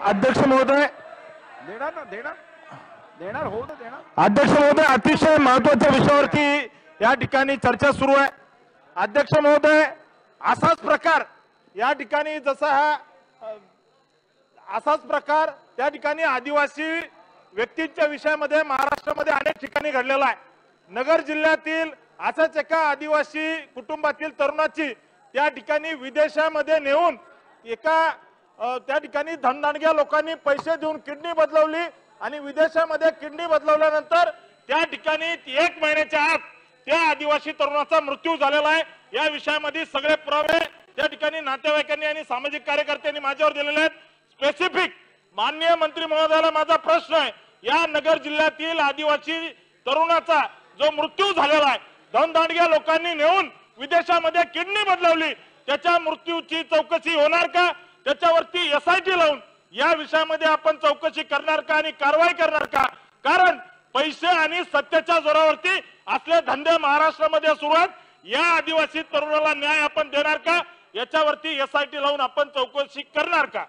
अध्यक्ष महोदय. देणार ना देणार. देणार हो देणार. अध्यक्ष महोदय अतिशय महत्त्वाच्या विषयावरती या ठिकाणी चर्चा सुरू आहे. अध्यक्ष महोदय असाच प्रकार या ठिकाणी जसा हा असाच प्रकार त्या ठिकाणी आदिवासी व्यक्तींच्या विषयामध्ये महाराष्ट्रामध्ये अनेक ठिकाणी घडलेला आहे. नगर जिल्ह्यातील असाच एका आदिवासी कुटुंबातील तरुणाची त्या ठिकाणी विदेशामध्ये नेऊन एका त्या ठिकाणी धनदानग्या लोकांनी पैसे देऊन किडनी बदलवली आणि विदेशामध्ये किडनी बदलवल्यानंतर त्या ठिकाणी एक महिन्याच्या आत त्या आदिवासी तरुणाचा मृत्यू झालेला आहे. या विषयामध्ये सगळे पुरावे त्या ठिकाणी नातेवाईकांनी आणि सामाजिक कार्यकर्त्यांनी माझ्यावर दिलेले आहेत. स्पेसिफिक माननीय मंत्री महोदयाला माझा प्रश्न आहे. या नगर जिल्ह्यातील आदिवासी तरुणाचा जो मृत्यू झालेला आहे धनदांडग्या लोकांनी नेऊन विदेशामध्ये किडनी बदलवली त्याच्या मृत्यूची चौकशी होणार का? त्याच्यावरती एसआयटी लावून या विषयामध्ये आपण चौकशी करणार का आणि कारवाई करणार का? कारण पैसे आणि सत्तेच्या जोरावरती असले धंदे महाराष्ट्रामध्ये सुरू आहेत या आदिवासी तरुणाला न्याय आपण देणार का? याच्यावरती एसआयटी लावून आपण चौकशी करणार का?